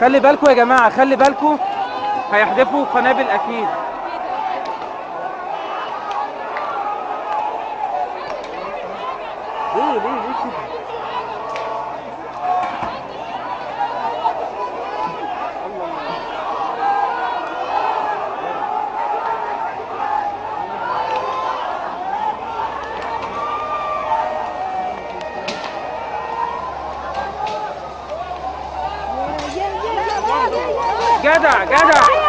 خلي بالكم يا جماعة خلي بالكم. هيحذفوا قنابل أكيد. ليه ليه ليه كده؟ Gather, gather.